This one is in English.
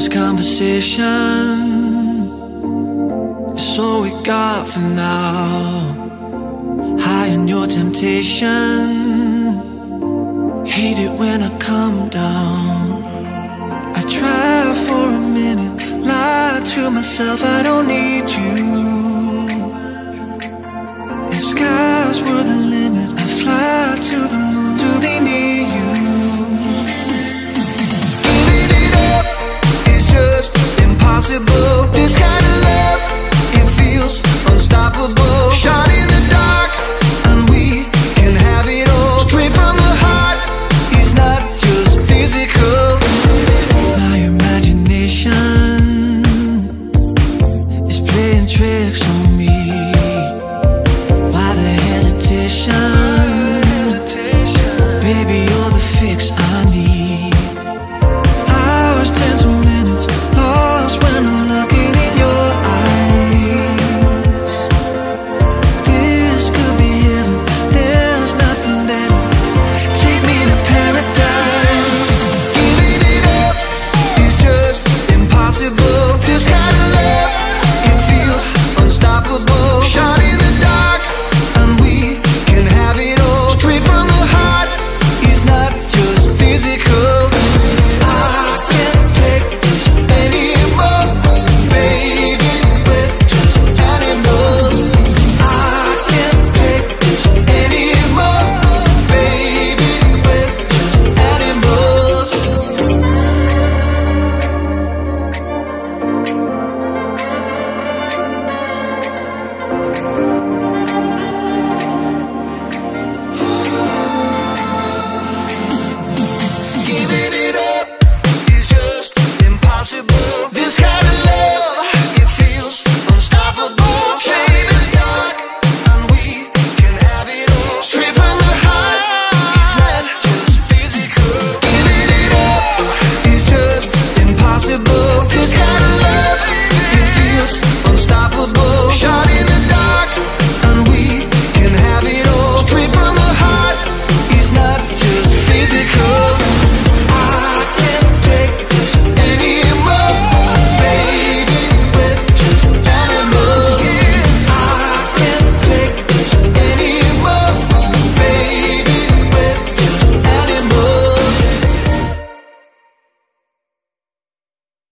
This conversation. Is all we got for now. High on your temptation. Hate it when I come down. I try for a minute Lie to myself I don't need you.